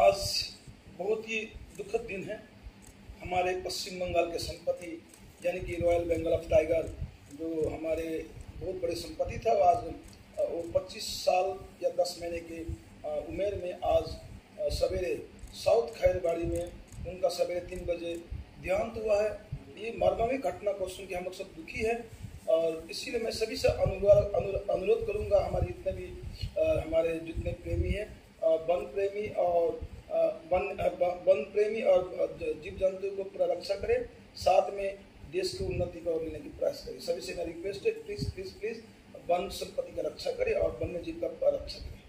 आज बहुत ही दुखद दिन है। हमारे पश्चिम बंगाल के संपत्ति, यानी कि रॉयल बंगाल ऑफ़ टाइगर जो हमारे बहुत बड़े संपत्ति था आज वो 25 साल या 10 महीने के उम्र में आज सवेरे साउथ खैरबाड़ी में उनका सवेरे तीन बजे देहांत हुआ है। ये मर्मावी घटना को सुन के हम लोग सब दुखी है, और इसीलिए मैं सभी से अनुरोध अनुरोध करूँगा, हमारे जितने भी हमारे जितने प्रेमी हैं वन प्रेमी और वन प्रेमी और जीव जंतु को पूरा रक्षा करे, साथ में देश की उन्नति को लेने की प्रयास करे। सभी से मैं रिक्वेस्ट है प्लीज़ प्लीज़ प्लीज़ वन संपत्ति का रक्षा करें और वन्य जीव का रक्षा करें।